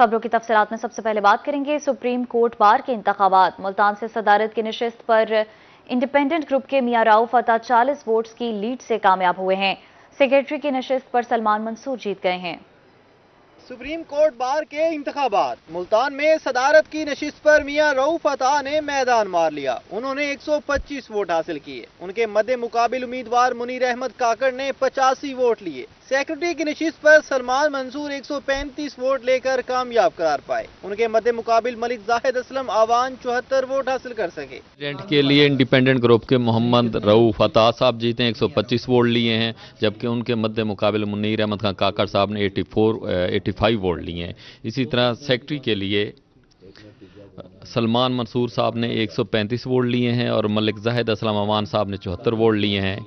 खबरों की तफसरात में सबसे पहले बात करेंगे सुप्रीम कोर्ट बार के इंतबात मुल्तान से सदारत की नशस्त पर इंडिपेंडेंट ग्रुप के मियाँ राउ फतेह चालीस वोट्स की लीड से कामयाब हुए हैं। सेक्रेटरी की नशस्त पर सलमान मंसूर जीत गए हैं। सुप्रीम कोर्ट बार के इंतबात मुल्तान में सदारत की नशिस्त पर मियाँ रऊ फतेह ने मैदान मार लिया। उन्होंने 125 वोट हासिल किए। उनके मद्दे मुकाबिल उम्मीदवार मुनीर अहमद काकड़ ने पचासी वोट लिए। सेक्रेटरी की नशिस्त पर सलमान मंसूर 135 वोट लेकर कामयाब करार पाए। उनके मद्दे मुकाबिल मलिक जाहिद असलम, आवान चौहत्तर वोट हासिल कर सके। प्रेसिडेंट के लिए इंडिपेंडेंट ग्रुप के मोहम्मद रऊ फतेह साहब जीते 125 वोट लिए हैं, जबकि उनके मद्दे मुकाबले मुनीर अहमद खान काकड़ साहब ने 84 85 वोट लिए हैं। इसी तरह सेक्रेटरी के लिए सलमान मंसूर साहब ने 135 वोट लिए हैं और मलिक जाहिद असलम अमान साहब ने चौहत्तर वोट लिए हैं।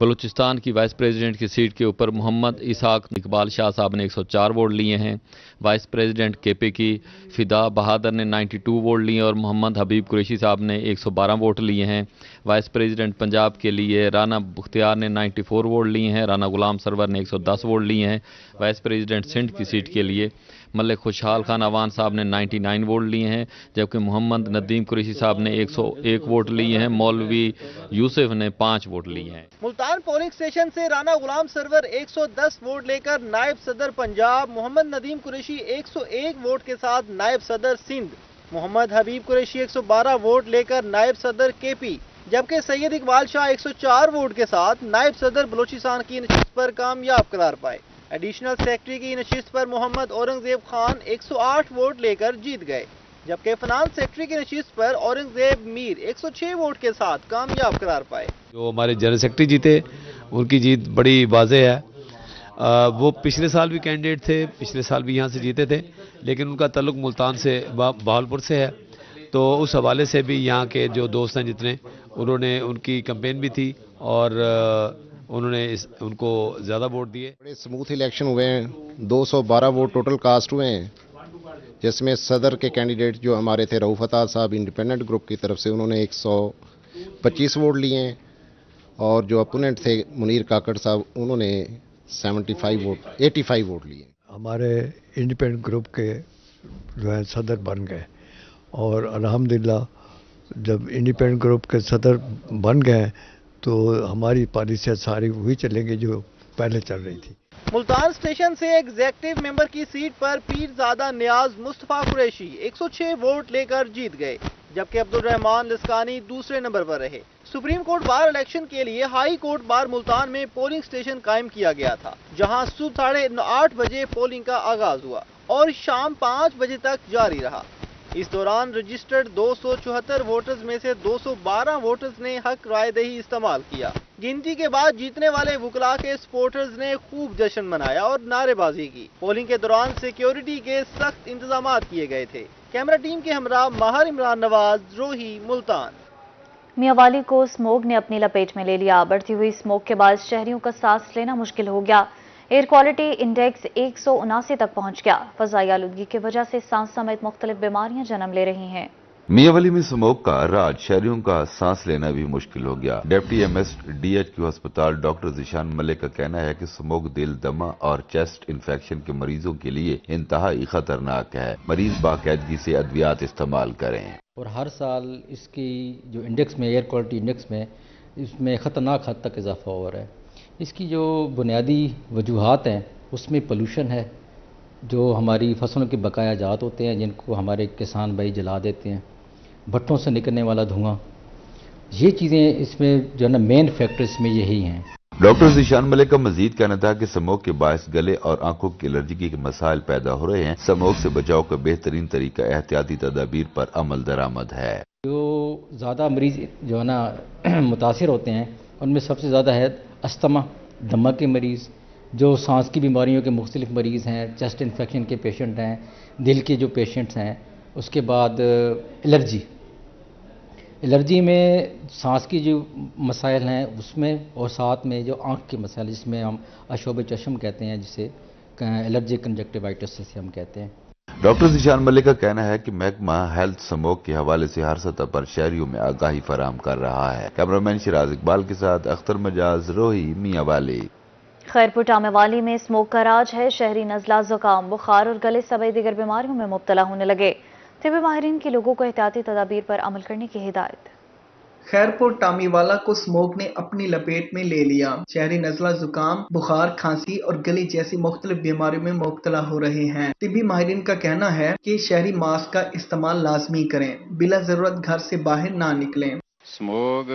बलूचिस्तान की वाइस प्रेसिडेंट की सीट के ऊपर मोहम्मद इसाक इकबाल शाह साहब ने 104 वोट लिए हैं। वाइस प्रेसिडेंट केपी की फिदा बहादुर ने 92 वोट लिए और मोहम्मद हबीब कुरैशी साहब ने 112 वोट लिए हैं। वाइस प्रेसिडेंट पंजाब के लिए राना बुख्तियार ने 94 वोट लिए हैं। राना गुलाम सरवर ने 110 वोट लिए हैं। वाइस प्रेसिडेंट सिंध की सीट के लिए मलिक खुशहाल खान अवान साहब ने 99 वोट लिए हैं, जबकि मोहम्मद नदीम कुरैशी साहब ने 101 वोट लिए हैं, मौलवी यूसुफ ने पाँच वोट लिए हैं। मुल्तान पोलिंग स्टेशन से राना गुलाम सरवर 110 वोट लेकर नायब सदर पंजाब, मोहम्मद नदीम कुरैशी 101 वोट के साथ नायब सदर सिंध, मोहम्मद हबीब कुरैशी 112 वोट लेकर नायब सदर केपी, जबकि सैयद इकबाल शाह 104 वोट के साथ नायब सदर बलोचिस्तान की नशस्त पर कामयाब करार पाए। एडिशनल सेक्रेटरी की नशिस्त पर मोहम्मद औरंगज़ेब खान 108 वोट लेकर जीत गए जबकि फाइनेंस सेक्रेटरी की नशिस्त पर औरंगज़ेब मीर 106 वोट के साथ कामयाब करार पाए। जो हमारे जनरल सेक्रेटरी जीते उनकी जीत बड़ी वाजे है। आ, वो पिछले साल भी कैंडिडेट थे पिछले साल भी यहाँ से जीते थे लेकिन उनका तल्लुक मुल्तान से बहावलपुर से है। तो उस हवाले से भी यहाँ के जो दोस्त हैं जितने उन्होंने उनकी कंपेन भी थी। और उन्होंने इस उनको ज़्यादा वोट दिए। बड़े स्मूथ इलेक्शन हुए हैं। 212 वोट टोटल कास्ट हुए हैं जिसमें सदर के कैंडिडेट जो हमारे थे रऊफ फताह साहब इंडिपेंडेंट ग्रुप की तरफ़ से उन्होंने 125 वोट लिए हैं और जो अपोनेंट थे मुनीर काकड़ साहब उन्होंने 75 वोट 85 वोट लिए हमारे इंडिपेंडेंट ग्रुप के जो है सदर बन गए। और अलहमदिल्ला जब इंडिपेंडेंट ग्रुप के सदर बन गए तो हमारी पॉलिसियाँ सारी वही चलेंगी जो पहले चल रही थी। मुल्तान स्टेशन से एग्जेक्टिव मेंबर की सीट पर पीरजादा न्याज मुस्तफ़ा कुरैशी 106 वोट लेकर जीत गए, जबकि अब्दुल रहमान लिस्कानी दूसरे नंबर पर रहे। सुप्रीम कोर्ट बार इलेक्शन के लिए हाई कोर्ट बार मुल्तान में पोलिंग स्टेशन कायम किया गया था, जहाँ सुबह साढ़े आठ बजे पोलिंग का आगाज़ हुआ और शाम पाँच बजे तक जारी रहा। इस दौरान रजिस्टर्ड दो सौ चौहत्तर वोटर्स में से 212 वोटर्स ने हक राय दही इस्तेमाल किया। गिनती के बाद जीतने वाले वकला के सपोर्टर्स ने खूब जश्न मनाया और नारेबाजी की। पोलिंग के दौरान सिक्योरिटी के सख्त इंतज़ाम किए गए थे। कैमरा टीम के हमरा माहर इमरान नवाज़, रोही मुल्तान। मियावाली को स्मोक ने अपनी लपेट में ले लिया। बढ़ती हुई स्मोक के बाद शहरियों का सांस लेना मुश्किल हो गया। एयर क्वालिटी इंडेक्स एक सौ उनासी तक पहुँच गया। फजाई आलूदगी की वजह से सांस समेत मुख्तलिफ़ बीमारियाँ जन्म ले रही हैं। मियावली में स्मोक का राज शहरियों का सांस लेना भी मुश्किल हो गया। डेप्टी एमएस डीएचक्यू अस्पताल डॉक्टर जिशान मलिक का कहना है कि स्मोक दिल दमा और चेस्ट इन्फेक्शन के मरीजों के लिए इंतहाई खतरनाक है। मरीज़ बाकायदगी से अद्वियात इस्तेमाल करें। और हर साल इसकी जो इंडेक्स में एयर क्वालिटी इंडेक्स में इसमें ख़तरनाक हद तक इजाफा हो रहा है। इसकी जो बुनियादी वजूहत हैं उसमें पोल्यूशन है जो हमारी फ़सलों के बकाया जात होते हैं जिनको हमारे किसान भाई जला देते हैं भट्टों से निकलने वाला धुआँ। ये चीज़ें इसमें जो है ना मेन फैक्टर्स में यही हैं। डॉक्टर जिशान मलिक का मजीद कहना था कि समोक के बायस गले और आँखों की एलर्जी के मसाइल पैदा हो रहे हैं। समोक से बचाव का बेहतरीन तरीका एहतियाती तदाबीर पर अमल दरामद है। जो ज़्यादा मरीज़ जो है ना मुतासर होते हैं उनमें सबसे ज़्यादा है अस्थमा, दमा के मरीज़, जो सांस की बीमारियों के मुख्तलिफ़ मरीज़ हैं चेस्ट इन्फेक्शन के पेशेंट हैं, दिल के जो पेशेंट्स हैं, उसके बाद एलर्जी एलर्जी में सांस की जो मसाइल हैं, उसमें और साथ में जो आँख के मसाइल, जिसमें हम अशोब चशम कहते हैं, जिसे एलर्जी कंजक्टिवाइटिस से हम कहते हैं। डॉक्टर जिशान मलिक का कहना है कि महकमा हेल्थ समोक के हवाले से हर सतह पर शहरियों में आगाही फराम कर रहा है। कैमरामैन शिराज इकबाल के साथ अख्तर मजाज, रोही, मियाँ वाली। खैरपुर टामेवाली में स्मोक का राज है। शहरी नजला, जुकाम, बुखार और गले समेत दीगर बीमारियों में मुबतला होने लगे। तिबी माहरीन की लोगों को एहतियाती तदाबीर पर अमल करने की हिदायत। खैरपुर टामीवाला को स्मोक ने अपनी लपेट में ले लिया। शहरी नजला, जुकाम, बुखार, खांसी और गली जैसी मुख्तलिफ़ बीमारियों में मुबतला हो रहे हैं। तिबी माहरीन का कहना है कि शहरी मास्क का इस्तेमाल लाजमी करें, बिला ज़रूरत घर से बाहर ना निकलें। स्मोक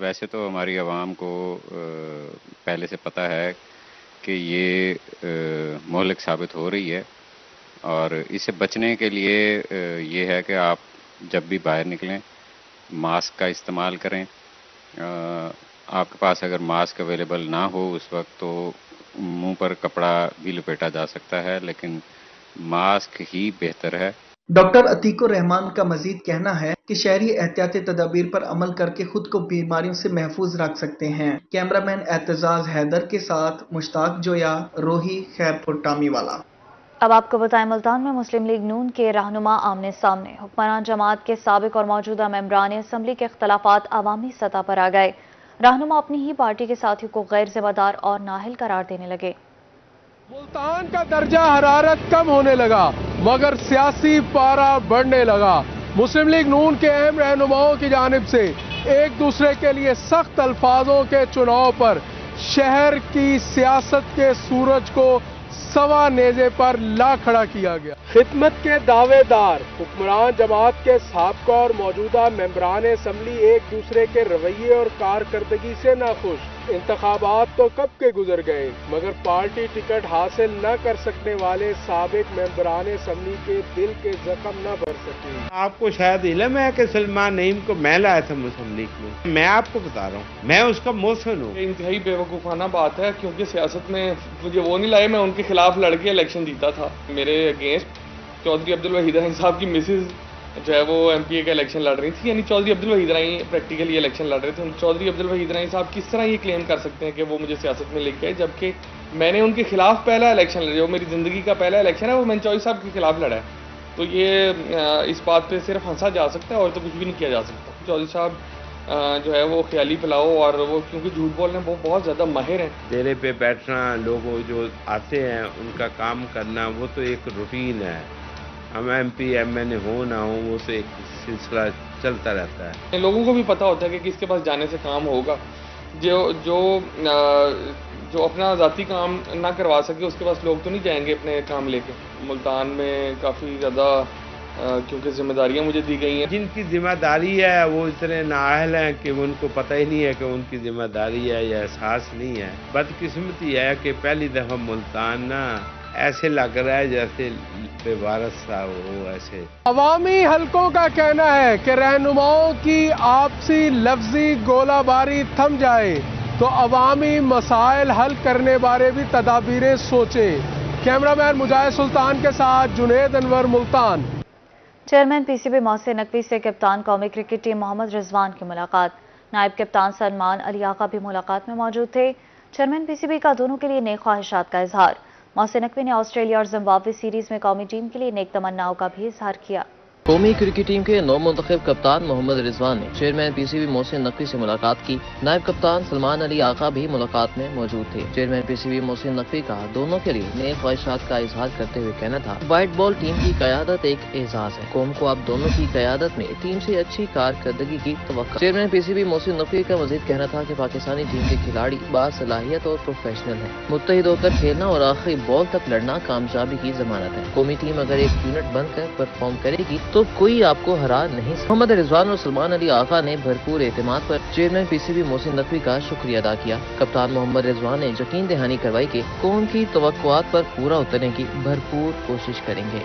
वैसे तो हमारी आवाम को पहले से पता है कि ये मोहलिक साबित हो रही है और इससे बचने के लिए ये है कि आप जब भी बाहर निकलें मास्क का इस्तेमाल करें। आपके पास अगर मास्क अवेलेबल ना हो उस वक्त तो मुँह पर कपड़ा भी लपेटा जा सकता है, लेकिन मास्क ही बेहतर है। डॉक्टर अतीको रहमान का मजीद कहना है कि शहरी एहतियाती तदाबीर पर अमल करके खुद को बीमारियों से महफूज रख सकते हैं। कैमरामैन एतजाज हैदर के साथ मुश्ताक जोया, रोही खैरपुर, टामी वाला। अब आपको बताएँ, मुल्तान में मुस्लिम लीग नून के रहनुमा आमने सामने। हुक्मरान जमात के सबक और मौजूदा मेम्बरान असम्बली के अख्तलाफात अवामी सतह पर आ गए। रहनुमा अपनी ही पार्टी के साथियों को गैर जिम्मेदार और नाहल करार देने लगे। मुल्तान का दर्जा हरारत कम होने लगा, मगर सियासी पारा बढ़ने लगा। मुस्लिम लीग नून के अहम रहनुमाओं की जानब से एक दूसरे के लिए सख्त अल्फाजों के चुनाव पर शहर की सियासत के सूरज को सवा नेजे पर ला खड़ा किया गया। खिदमत के दावेदार, हुक्मरान जमात के सबका और मौजूदा मेम्बरान असम्बली एक दूसरे के रवैये और कारकर्दगी से नाखुश। इंतबात तो कब के गुजर गए मगर पार्टी टिकट हासिल न कर सकने वाले सबक मेम्बरान असम्बली के दिल के जख्म न भर सके। आपको शायद इलम है कि सलमान नईम को मैं लाया था मुस्लिम लीग में। मैं आपको बता रहा हूँ मैं उसका मोहसन हूँ। इंतहाई बेवकूफ़ाना बात है क्योंकि सियासत में मुझे वो नहीं लाए मैं उनके खिलाफ लड़के इलेक्शन जीता था। मेरे अगेंस्ट चौधरी अब्दुल वहीद साहब की मिसिज जो है वो एमपीए का इलेक्शन लड़ रही थी, यानी चौधरी अब्दुल वहीद राई प्रैक्टिकली इलेक्शन लड़ रहे थे। चौधरी अब्दुल वहीद राई साहब किस तरह ये क्लेम कर सकते हैं कि वो मुझे सियासत में लेके आए? जबकि मैंने उनके खिलाफ पहला इलेक्शन लड़ा, जो मेरी ज़िंदगी का पहला इलेक्शन है, वो मैंने चौधरी साहब के खिलाफ लड़ा है। तो ये इस बात पर सिर्फ़ हंसा जा सकता है और तो कुछ भी नहीं किया जा सकता। चौधरी साहब जो है वो ख्याली फैलाओ और वो, क्योंकि झूठ बोलने वो बहुत ज़्यादा माहिर हैं। डेरे पे बैठना, लोगों जो आते हैं, उनका काम करना, वो तो एक रूटीन है। हम M P M N A हो ना हो वो से एक सिलसिला चलता रहता है। लोगों को भी पता होता है कि किसके पास जाने से काम होगा। जो जो जो अपना ज़ाती काम ना करवा सके उसके पास लोग तो नहीं जाएँगे अपने काम लेके। मुल्तान में काफ़ी ज़्यादा क्योंकि जिम्मेदारियाँ मुझे दी गई हैं। जिनकी ज़िम्मेदारी है वो इतने नाहल हैं कि उनको पता ही नहीं है कि उनकी ज़िम्मेदारी है या एहसास नहीं है। बदकिस्मती है कि पहली दफ़ा मुल्तान ना ऐसे लग रहा है जैसे बेबारत सा हो ऐसे। अवामी हलकों का कहना है कि रहनुमाओं की आपसी लफ्जी गोलाबारी थम जाए तो अवामी मसाइल हल करने बारे भी तदाबीरें सोचें। कैमरामैन मुजाहिद सुल्तान के साथ जुनेद अनवर मुल्तान। चेयरमैन पीसीबी मौसे नकवी से कप्तान कौमी क्रिकेट टीम मोहम्मद रिजवान की मुलाकात। नायब कप्तान सलमान अली आका भी मुलाकात में मौजूद थे। चेयरमैन पीसीबी का दोनों के लिए नई ख्वाहिशात का इजहार। मोहसिन नकवी ने ऑस्ट्रेलिया और जिम्बाब्वे सीरीज़ में कौमी टीम के लिए नेक तमन्नाओं का भी इजहार किया। कौमी क्रिकेट टीम के नौ मुंतब कप्तान मोहम्मद रिजवान ने चेयरमैन पीसीबी मोहसिन नकवी से मुलाकात की। नायब कप्तान सलमान अली आका भी मुलाकात में मौजूद थे। चेयरमैन पीसीबी मोहसिन नकवी का दोनों के लिए नए ख्वाहिशात का इजहार करते हुए कहना था व्हाइट बॉल टीम की क्यादत एक एजाज है। कौम को अब दोनों की क्यादत में टीम ऐसी अच्छी कारकर्दगी की तो चेयरमैन पीसीबी मोहसिन नकवी का मजीद कहना था की पाकिस्तानी टीम के खिलाड़ी बासलाहियत और प्रोफेशनल है। मुतहद होकर खेलना और आखिरी बॉल तक लड़ना कामयाबी की जमानत है। कौमी टीम अगर एक यूनिट बनकर परफॉर्म करेगी तो कोई आपको हरा नहीं मोहम्मद रिजवान और सलमान अली आका ने भरपूर एतमाद पर चेयरमैन पीसीबी मोहसिन नकवी का शुक्रिया अदा किया। कप्तान मोहम्मद रिजवान ने यकीन दहानी करवाई की कौन की तो पर उतरने की भरपूर कोशिश करेंगे।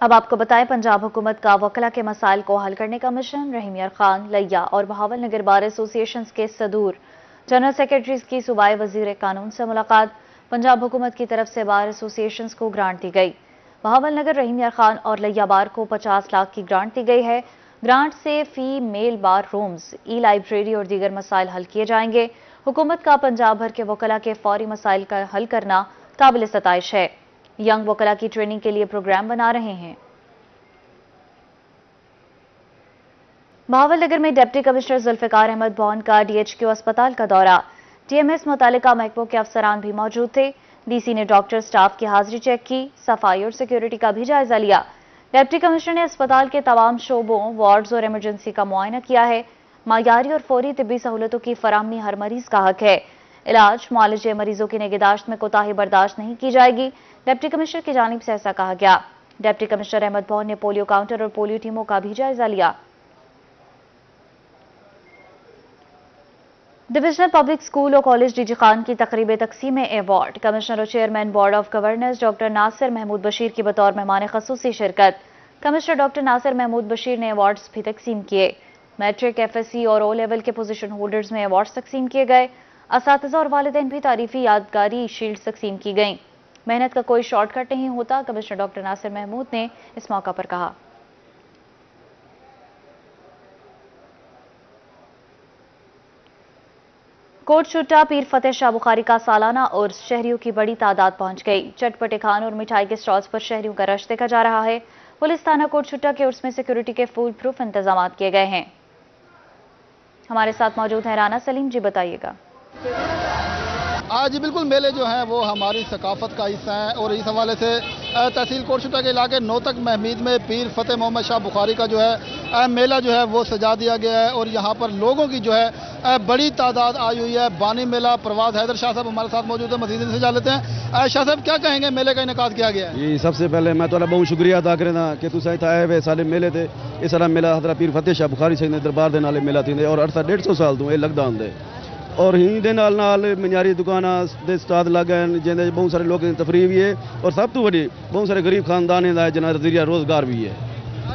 अब आपको बताएँ, पंजाब हुकूमत का वकला के मसाइल को हल करने का मिशन। रहीम खान, लैया और बहावल नगर बार एसोसिएशन के सदूर। जनरल सेक्रेटरीज की सूबाई वज़ीर कानून से मुलाकात। पंजाब हुकूमत की तरफ़ से बार एसोसिएशन को ग्रांट दी गई। बहावल नगर रहीम यार खान और लैयाबार को 50 लाख की ग्रांट दी गई है। ग्रांट से फ़ी, मेल बार, रूम्स ई लाइब्रेरी और दीगर मसाइल हल किए जाएँगे। हुकूमत का पंजाब भर के वकला के फौरी मसाइल का हल करना काबिल सतश है। यंग वकला की ट्रेनिंग के लिए प्रोग्राम बना रहे हैं। बहावल नगर में डिप्टी कमिश्नर जुल्फिकार अहमद बॉन का डीएचक्यू अस्पताल का दौरा। टीएमएस मुतलका महकमों के अफसरान भी मौजूद थे। डीसी ने डॉक्टर स्टाफ की हाजिरी चेक की, सफ़ाई और सिक्योरिटी का भी जायजा लिया। डिप्टी कमिश्नर ने अस्पताल के तमाम शोबों, वार्ड्स और इमरजेंसी का मुआयना किया है। मायारी और फौरी तिब्बी सहूलतों की फरामनी हर मरीज़ का हक है। इलाज मुआलजे मरीजों की निगहदाश्त में कोताही बर्दाश्त नहीं की जाएगी, डिप्टी कमिश्नर की जानब से ऐसा कहा गया। डिप्टी कमिश्नर अहमद भवन ने पोलियो काउंटर और पोलियो टीमों का भी जायजा लिया। डिविजनल पब्लिक स्कूल और कॉलेज डीजी खान की तकरीब तकसीम अवार्ड कमिश्नर और chairman board of governors doctor Nasir Mahmood Bashir की बतौर मेहमान खसूसी शिरकत. कमिश्नर डॉक्टर नासिर महमूद बशीर ने अवार्ड्स भी तकसीम किए. मैट्रिक एफएससी और ओ लेवल के पोजीशन होल्डर्स में अवार्ड्स तकसीम किए गए. इस और वालदेन भी तारीफी यादगारी शील्ड तकसीम की गई. मेहनत का कोई शॉर्टकट नहीं होता कमिश्नर डॉक्टर नासिर महमूद ने इस मौका पर कहा। कोट छुट्टा पीर फतेह शाह बुखारी का सालाना और शहरियों की बड़ी तादाद पहुँच गई। चटपटे खान और मिठाई के स्टॉल्स पर शहरियों का रश देखा जा रहा है। पुलिस थाना कोट छुट्टा के उर्स में सिक्योरिटी के फुल प्रूफ इंतज़ाम किए गए हैं। हमारे साथ मौजूद है राना सलीम, जी बताइएगा। आज बिल्कुल, मेले जो हैं वो हमारी सकाफत का हिस्सा है और इस हवाले से तहसील कोटशुटा के इलाके नौतक महमीद में पीर फतेह मोहम्मद शाह बुखारी का जो है मेला जो है वो सजा दिया गया है और यहाँ पर लोगों की जो है बड़ी तादाद आई हुई है। बानी मेला, प्रवाद हैदर शाह साहब हमारे साथ मौजूद है, मजीद से जा लेते हैं। शाह साहब, क्या कहेंगे मेले का इनका किया गया जी, सबसे पहले मैं थोड़ा बहुत शुक्रिया अदा करें कि तू सही आए हुए सारे मेले थे इस तरह मेला हजरा पीर फतेह शाह बुखारी से दरबार के नाले मेला थी और अरसा डेढ़ सौ साल तो ये लगता होंगे ਔਰ ਹੀ ਦੇ ਨਾਲ ਨਾਲ ਮਨਿਆਰੀ ਦੁਕਾਨਾਂ ਦੇ ਸਟਾਦ ਲੱਗੇ ਜਿੰਦੇ ਬਹੁਤ ਸਾਰੇ ਲੋਕਾਂ ਦੀ ਤਫਰੀਹ ਵੀ ਹੈ और सब तो बड़ी बहुत सारे गरीब खानदान है जना जरिया रोजगार भी है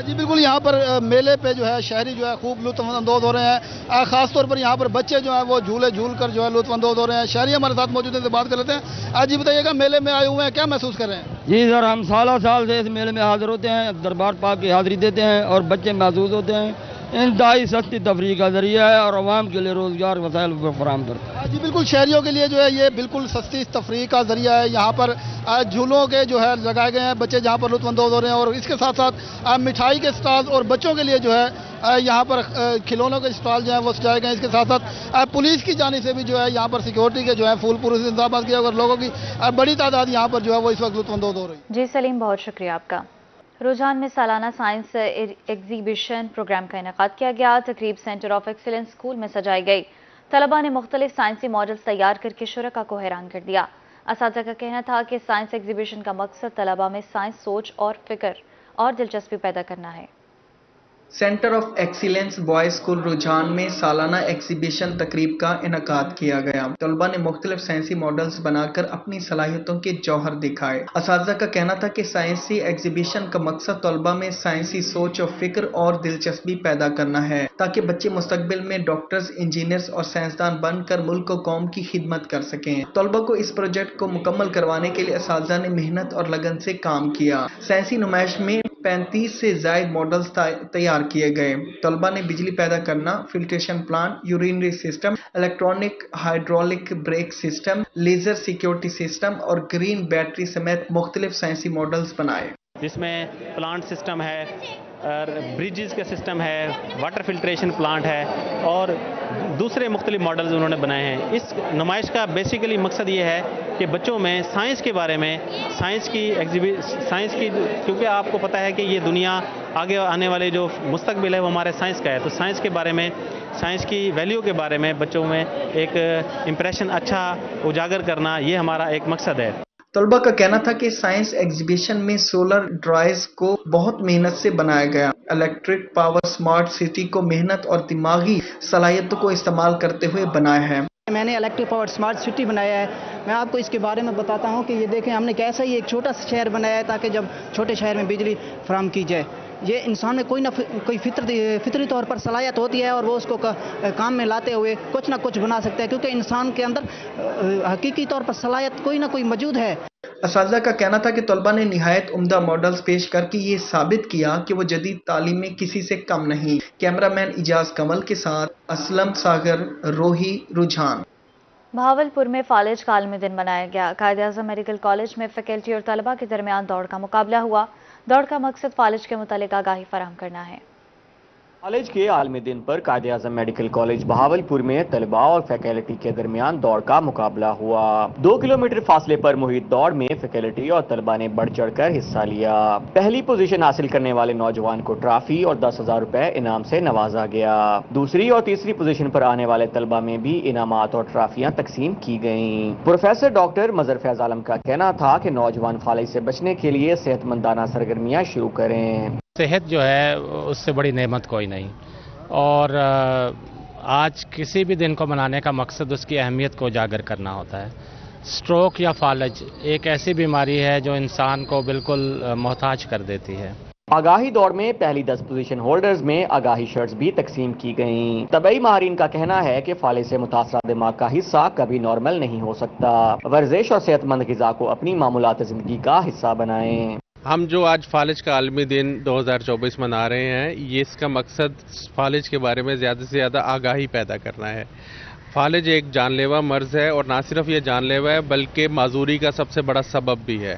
जी बिल्कुल यहाँ पर मेले पे जो है शहरी जो है खूब लुत्फानंदोज हो रहे हैं खास तौर पर यहाँ पर बच्चे जो है वो झूले झूल कर जो है लुत्फानंदोज हो रहे हैं शहरी हमारे साथ मौजूद हैं बात कर लेते हैं आज जी बताइएगा मेले में आए हुए हैं क्या महसूस कर रहे हैं जी सर हम सालों साल से इस मेले में हाजिर होते हैं दरबार पाक की हाजिरी देते हैं और बच्चे महसूस होते हैं इंतहाई सस्ती तफरी का ज़रिया है और आवाम के लिए रोज़गार वसायल फराम कर हाँ। जी बिल्कुल शहरियों के लिए जो है ये बिल्कुल सस्ती तफरी का ज़रिया है। यहाँ पर झूलों के जो है लगाए गए हैं बच्चे जहाँ पर लुत्फानंदोज हो रहे हैं और इसके साथ साथ मिठाई के स्टॉल और बच्चों के लिए जो है यहाँ पर खिलौनों के स्टॉल जो है वो सजाए गए हैं। इसके साथ साथ पुलिस की जानी से भी जो है यहाँ पर सिक्योरिटी के जो है फूल पूरे इंतज़ाम किया और लोगों की बड़ी तादाद यहाँ पर जो है वो इस वक्त लुत्फानंदोज हो रही है। जी सलीम बहुत शुक्रिया आपका। रुझान में सालाना साइंस एग्जीबिशन प्रोग्राम का इनका किया गया। तकरीब सेंटर ऑफ़ एक्सीलेंस स्कूल में सजाई गई। तलबा ने मुख्तलिफ़ साइंसी मॉडल्स तैयार करके शुरा को हैरान कर दिया। इस का कहना था कि साइंस एग्जीबिशन का मकसद तलबा में साइंस सोच और फ़िक्र और दिलचस्पी पैदा करना है। Centre of excellence boy school रुझान में सालाना एग्जीबिशन तकरीब का इनका किया गया। तलबा ने मुख्तलिफ़ साइंसी मॉडल्स बनाकर अपनी सलाहियतों के जौहर दिखाए। इस का कहना था कि साइंसी एग्जीबिशन का मकसद तलबा में साइंसी सोच और फ़िक्र और दिलचस्पी पैदा करना है, ताकि बच्चे मुस्तबिल में डॉक्टर्स इंजीनियर्स और साइंसदान बनकर मुल्क और कौम की खिदमत कर सकें। तलबा को इस प्रोजेक्ट को मुकम्मल करवाने के लिए इस ने मेहनत और लगन से काम किया। साइंसी नुमाइश में पैंतीस से जायद मॉडल्स तैयार किए गए। तलबा ने बिजली पैदा करना filtration plant urinary system electronic hydraulic brake system laser security system और ग्रीन बैटरी समेत मुख्तलिफ़ साइंसी मॉडल्स बनाए। जिसमें प्लांट सिस्टम है ब्रिजेस का सिस्टम है वाटर फिल्ट्रेशन प्लांट है, और दूसरे मुख्तलिफ़ मॉडल्स उन्होंने बनाए हैं। इस नुमाइश का बेसिकली मकसद ये है कि बच्चों में साइंस के बारे में साइंस की एग्जिबि साइंस की क्योंकि आपको पता है कि ये दुनिया आगे आने वाले जो मुस्तबिल है, वो हमारे साइंस का है। तो साइंस के बारे में साइंस की वैल्यू के बारे में बच्चों में एक इम्प्रेशन अच्छा उजागर करना, ये हमारा एक मकसद है। तलबा का कहना था कि साइंस एग्जीबिशन में सोलर ड्राइज को बहुत मेहनत से बनाया गया। इलेक्ट्रिक पावर स्मार्ट सिटी को मेहनत और दिमागी सलाहियतों को इस्तेमाल करते हुए बनाया है। मैंने इलेक्ट्रिक पावर स्मार्ट सिटी बनाया है। मैं आपको इसके बारे में बताता हूँ कि ये देखें, हमने कैसा ही एक छोटा सा शहर बनाया है ताकि जब छोटे शहर में बिजली फराम की जाए। ये इंसान में कोई ना कोई फितरती फितरी तौर पर सलाहियत होती है और वो उसको काम में लाते हुए कुछ ना कुछ बना सकते हैं क्योंकि इंसान के अंदर हकीकी तौर पर सलाहियत कोई ना कोई मौजूद है। इस का कहना था कि तलबा ने नहायत उमदा मॉडल्स पेश करके ये साबित किया कि वो जदीद तालीम में किसी से कम नहीं। कैमरामैन इजाज कमल के साथ असलम सागर रोही रुझान। भावलपुर में फालिज कालमी दिन मनाया गया। कायद अजम मेडिकल कॉलेज में फैकल्टी और तलबा के दरमियान दौड़ का मुकाबला हुआ। दौड़ का मकसद फालिज के मुतल आगाही फराम करना है। कॉलेज के आलमी दिन पर कायद अजम मेडिकल कॉलेज बहावलपुर में तलबा और फैकल्टी के दरमियान दौड़ का मुकाबला हुआ। दो किलोमीटर फासले पर मुहित दौड़ में फैकल्टी और तलबा ने बढ़ चढ़ कर हिस्सा लिया। पहली पोजीशन हासिल करने वाले नौजवान को ट्रॉफी और दस हज़ार रुपए इनाम से नवाजा गया। दूसरी और तीसरी पोजीशन पर आने वाले तलबा में भी इनामात और ट्रॉफियाँ तकसीम की गई प्रोफेसर डॉक्टर मजर फैज आलम का कहना था की नौजवान फालिज से बचने के लिए सेहतमंदाना सरगर्मियाँ शुरू करें। सेहत जो है, उससे बड़ी नेमत कोई नहीं। और आज किसी भी दिन को मनाने का मकसद उसकी अहमियत को उजागर करना होता है। स्ट्रोक या फालज एक ऐसी बीमारी है जो इंसान को बिल्कुल मोहताज कर देती है। आगाही दौड़ में पहली दस पोजीशन होल्डर्स में आगाही शर्ट्स भी तकसीम की गईं। तबई माहरीन का कहना है कि फाले से मुतासरा दिमाग का हिस्सा कभी नॉर्मल नहीं हो सकता। वर्जिश और सेहतमंद गजा को अपनी मामूलात ज़िंदगी का हिस्सा बनाएँ। हम जो आज फालिज का आलमी दिन 2024 मना रहे हैं, ये इसका मकसद फालिज के बारे में ज़्यादा से ज़्यादा आगाही पैदा करना है। फालिज एक जानलेवा मर्ज है और ना सिर्फ़ ये जानलेवा है, बल्कि माजूरी का सबसे बड़ा सबब भी है।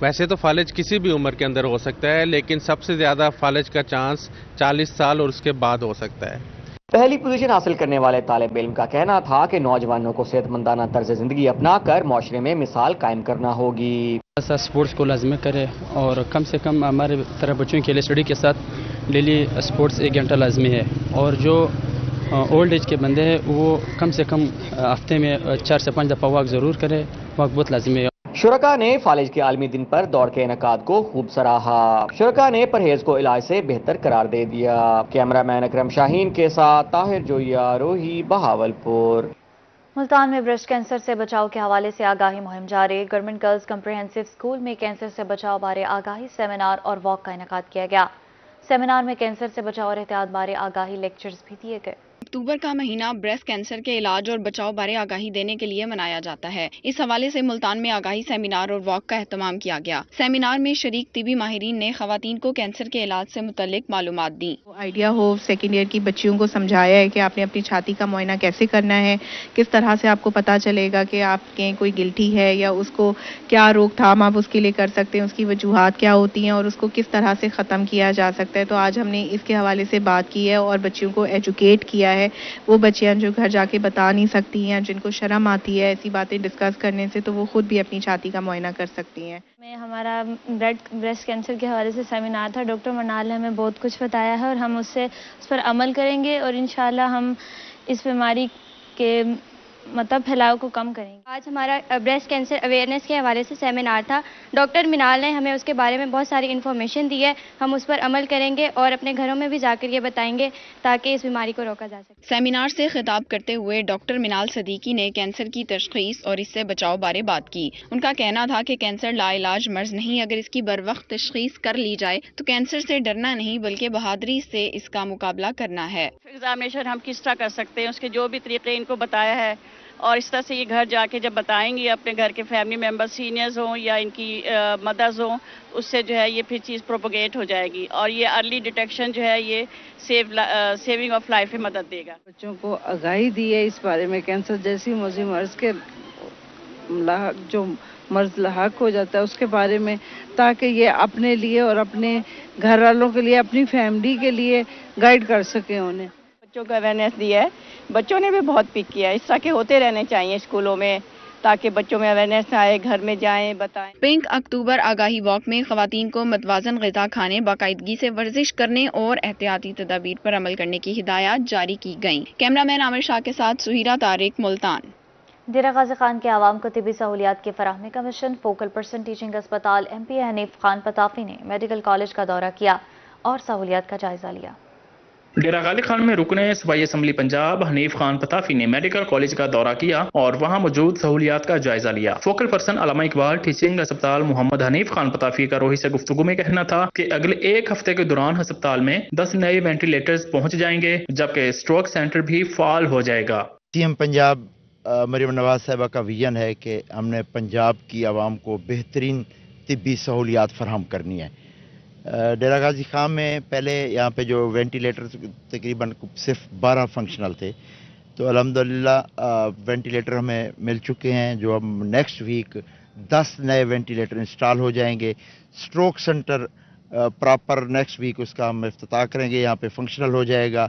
वैसे तो फालिज किसी भी उम्र के अंदर हो सकता है, लेकिन सबसे ज़्यादा फालिज का चांस 40 साल और उसके बाद हो सकता है। पहली पोजीशन हासिल करने वाले तालब इल्म का कहना था कि नौजवानों को सेहतमंदाना तर्ज ज़िंदगी अपना कर माशरे में मिसाल कायम करना होगी। ऐसा स्पोर्ट्स को लाजमी करे और कम से कम हमारे तरह बच्चों के लिए स्टडी के साथ डेली स्पोर्ट्स एक घंटा लाजमी है। और जो ओल्ड एज के बंदे हैं, वो कम से कम हफ़्ते में चार से पाँच दफ़ा वॉक ज़रूर करे वॉक बहुत लाजमी है। शुरा ने फालिज के आलमी दिन पर दौड़ के इनका को खूब सराहा। शुरा ने परहेज को इलाज से बेहतर करार दे दिया। कैमरा मैन अक्रम शाहीन के साथ ताहिर जोया रोही, बहावलपुर। मुल्तान में ब्रेस्ट कैंसर से बचाव के हवाले से आगाही मुहिम जारी। गवर्नमेंट गर्ल्स कम्प्रहेंसिव स्कूल में कैंसर से बचाव बारे आगाही सेमिनार और वॉक का इनका किया गया। सेमिनार में कैंसर से बचाव और एहतियात बारे आगाही लेक्चर्स भी दिए गए। अक्टूबर का महीना ब्रेस्ट कैंसर के इलाज और बचाव बारे आगाही देने के लिए मनाया जाता है। इस हवाले से मुल्तान में आगाही सेमिनार और वॉक का अहतमाम किया गया। सेमिनार में शरीक तिबी माहरीन ने खातन को कैंसर के इलाज से मुतलिक मालूम दी। आइडिया हो सेकेंड ईयर की बच्चियों को समझाया है कि आपने अपनी छाती का मुआयना कैसे करना है, किस तरह से आपको पता चलेगा कि आपके कोई गिल्टी है या उसको क्या रोकथाम आप उसके लिए कर सकते हैं, उसकी वजूहत क्या होती हैं और उसको किस तरह से ख़त्म किया जा सकता है। तो आज हमने इसके हवाले से बात की है और बच्चियों को एजुकेट किया है, वो बच्चियाँ जो घर जाके बता नहीं सकती हैं, जिनको शर्म आती है, ऐसी बातें डिस्कस करने से तो वो खुद भी अपनी छाती का मुआयना कर सकती हैं। में हमारा ब्रेड ब्रेस्ट कैंसर के हवाले से सेमिनार था डॉक्टर मनाल ने हमें बहुत कुछ बताया है और हम उससे, उस पर अमल करेंगे और इन हम इस बीमारी के मतलब फैलाव को कम करेंगे। आज हमारा ब्रेस्ट कैंसर अवेयरनेस के हवाले से सेमिनार था। डॉक्टर मिनाल ने हमें उसके बारे में बहुत सारी इन्फॉर्मेशन दी है। हम उस पर अमल करेंगे और अपने घरों में भी जाकर ये बताएँगे ताकि इस बीमारी को रोका जा सके। सेमिनार से खिताब करते हुए डॉक्टर मिनाल सदीकी ने कैंसर की तशखीस और इससे बचाव बारे बात की। उनका कहना था कि कैंसर लाइलाज मर्ज नहीं अगर इसकी बर वक्त तशखीस कर ली जाए तो कैंसर से डरना नहीं बल्कि बहादरी से इसका मुकाबला करना है। एग्जामिनेशन हम किस तरह कर सकते हैं? उसके जो भी तरीके इनको बताया है और इस तरह से ये घर जाके जब बताएँगे, अपने घर के फैमिली मेंबर सीनियर्स हों या इनकी मदर्स हों, उससे जो है ये फिर चीज़ प्रोपोगेट हो जाएगी और ये अर्ली डिटेक्शन जो है ये सेव सेविंग ऑफ़ लाइफ में मदद देगा। बच्चों को आगाही दी है इस बारे में कैंसर जैसी मौजी मर्ज के लाक जो मर्ज लाक हो जाता है उसके बारे में, ताकि ये अपने लिए और अपने घर वालों के लिए, अपनी फैमिली के लिए गाइड कर सकें उन्हें। बच्चों को अवेयरनेस दिया है। बच्चों ने भी बहुत पिक किया है। इस तरह के होते रहने चाहिए स्कूलों में ताकि बच्चों में अवेयरनेस आए घर में जाएँ बताएँ। पिंक अक्टूबर आगाही वॉक में खातन को मतवाजन गजा खाने बाकायदगी से वर्जिश करने और एहतियाती तदाबीर पर अमल करने की हिदायत जारी की गई कैमरा मैन आमिर शाह के साथ सुहिरा तारिक मुल्तान। डेरा गाजी खान के आवाम को तबी सहूलियात की फराहमी का मिशन फोकल पर्सन टीचिंग अस्पताल एम पी हनीफ खान पताफी ने मेडिकल कॉलेज का दौरा किया और सहूलियात का जायजा लिया। डेरा गाली खान में रुकने सूबाई असम्बली पंजाब, हनीफ खान पताफी ने मेडिकल कॉलेज का दौरा किया और वहाँ मौजूद सहूलियात का जायजा लिया। Focal person Allama Iqbal, teaching अस्पताल मोहम्मद हनीफ खान पताफी का रोहित से गुफ्तु में कहना था कि अगले एक हफ़्ते के दौरान अस्पताल में दस नए वेंटिलेटर्स पहुँच जाएँगे, जबकि स्ट्रोक सेंटर भी फाल हो जाएगा। सीएम पंजाब मरीम नवाज़ साहबा का विजन है कि हमने पंजाब की आवाम को बेहतरीन तिब्बी सहूलियात फराहम करनी है। डेरा गाजी खान में पहले यहाँ पे जो वेंटिलेटर तकरीबन सिर्फ़ 12 फंक्शनल थे। तो अलहमदिल्ला वेंटिलेटर हमें मिल चुके हैं जो हम नेक्स्ट वीक 10 नए वेंटिलेटर इंस्टॉल हो जाएँगे। Stroke centre proper next week उसका हम अफ्ताह करेंगे। यहाँ पे फंक्शनल हो जाएगा।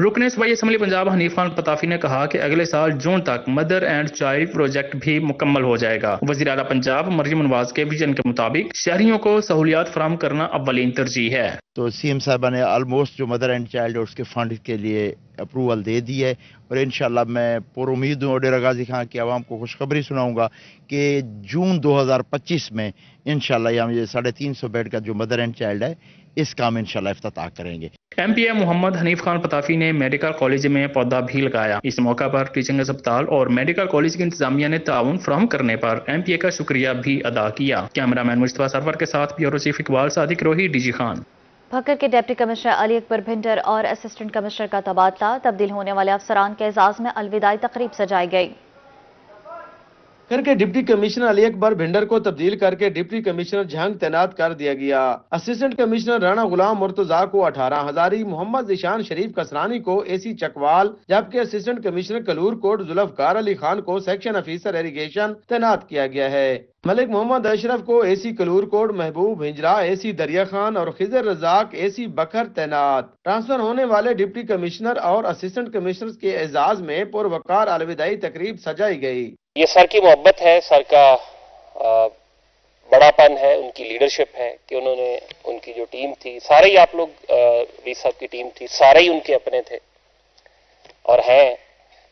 रुकने सूबाई असम्बली पंजाब हनीफ खान पताफी ने कहा कि अगले साल जून तक मदर एंड चाइल्ड प्रोजेक्ट भी मुकम्मल हो जाएगा। वजी अला पंजाब मरियम नवाज़ के विजन के मुताबिक शहरियों को सहूलियात फराम करना अवलिन तरजीह है। तो सी एम साहबा ने आलमोस्ट जो मदर एंड चाइल्ड उसके फंड के लिए अप्रूवल दे दी है और इन मैं पुर उम्मीद हूँ डेरा गाजी खान की आवाम को खुशखबरी सुनाऊँगा कि जून 2025 में इन ये साढ़े तीन सौ बेड का जो मदर एंड चाइल्ड है इस काम इंशाल्लाह अफ्ताह करेंगे। M P A Mohammad Hanif Khan Pitafi ने मेडिकल कॉलेज में पौधा भी लगाया। इस मौका पर टीचिंग अस्पताल और मेडिकल कॉलेज की इंतजामिया ने ताउन फ्राहम करने पर एम पी ए का शुक्रिया भी अदा किया। कैमरा मैन मुश्तफा सरवर के साथ ब्यूरो चीफ इकबाल सादिक रोही डीजी खान। भक्कर के डिप्टी कमिश्नर अली अकबर भिंडर और असिस्टेंट कमिश्नर का तबादला। तब्दील होने वाले अफसरान के एजाज में अलविदाई तकरीब सजाई गई। करके डिप्टी कमिश्नर अली अकबर भिंडर को तब्दील करके डिप्टी कमिश्नर झंग तैनात कर दिया गया। असिस्टेंट कमिश्नर राणा गुलाम मुर्तजा को अठारह हजारी मोहम्मद ईशान शरीफ कसरानी को ए सी चकवाल, जबकि असिस्टेंट कमिश्नर कलूर कोट जुल्फकार अली खान को सेक्शन ऑफिसर एरीगेशन तैनात किया गया है। मलिक मोहम्मद अशरफ को एसी कलूर कोट, महबूब हिंजरा ए सी दरिया खान और खिजर रजाक ए सी बकर तैनात। ट्रांसफ़र होने वाले डिप्टी कमिश्नर और असिस्टेंट कमिश्नर के एजाज में पुरवकार अलविदाई तकरीब सजाई गई। ये सर की मोहब्बत है सर का बड़ापन है उनकी लीडरशिप है कि उन्होंने उनकी जो टीम थी सारे ही आप लोग वी साहब की टीम थी सारे ही उनके अपने थे और हैं।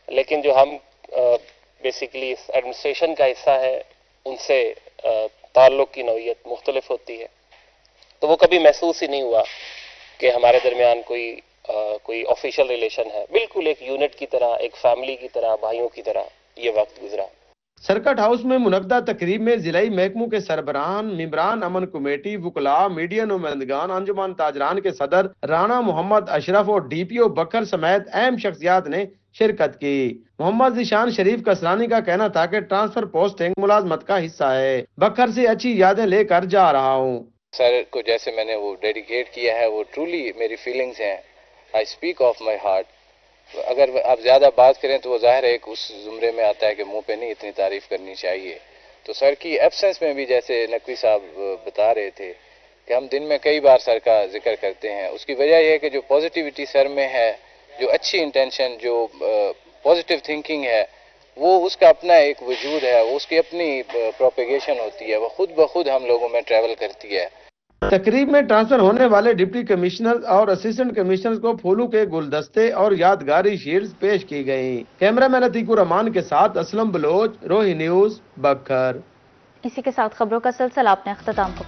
लेकिन जो हम बेसिकली इस एडमिनिस्ट्रेशन का हिस्सा है उनसे ताल्लुक की नौीयत मुख्तलिफ़ होती है। तो वो कभी महसूस ही नहीं हुआ कि हमारे दरमियान कोई आ, कोई ऑफिशियल रिलेशन है। बिल्कुल एक यूनिट की तरह एक फैमिली की तरह भाइयों की तरह। ये वक्त गुजरा। सरकट हाउस में मुनदा तकरीब में जिलाई महकमों के सरबराहान मिमरान अमन कमेटी वकला मीडिया नुमाइंदगान अंजुमान ताजरान के सदर राना मोहम्मद अशरफ और डी पी ओ बकर समेत अहम शख्सियात ने शिरकत की। मोहम्मद जिशान शरीफ कसरानी का कहना था कि ट्रांसफ़र पोस्टिंग मुलाजमत का हिस्सा है। बकर से अच्छी यादें लेकर जा रहा हूँ। सर को जैसे मैंने वो डेडिकेट किया है वो ट्रूली मेरी फीलिंग्स हैं। I speak of my heart अगर आप ज़्यादा बात करें तो वो ज़ाहिर है एक उस जुमरे में आता है कि मुँह पे नहीं इतनी तारीफ़ करनी चाहिए। तो सर की एब्सेंस में भी जैसे नकवी साहब बता रहे थे कि हम दिन में कई बार सर का ज़िक्र करते हैं। उसकी वजह यह है कि जो पॉजिटिविटी सर में है, जो अच्छी इंटेंशन जो पॉजिटिव थिंकिंग है, वो उसका अपना एक वजूद है उसकी अपनी प्रोपेगेशन होती है वह खुद ब खुद हम लोगों में ट्रैवल करती है। तकरीब में ट्रांसफ़र होने वाले डिप्टी कमिश्नर और असिस्टेंट कमिश्नर को फूलों के गुलदस्ते और यादगारी शील्ड पेश की गई कैमरा मैन अतीकुर रहमान के साथ असलम बलोच, रोही न्यूज़ बखर इसी के साथ खबरों का सिलसिला, अपने अख्ताम को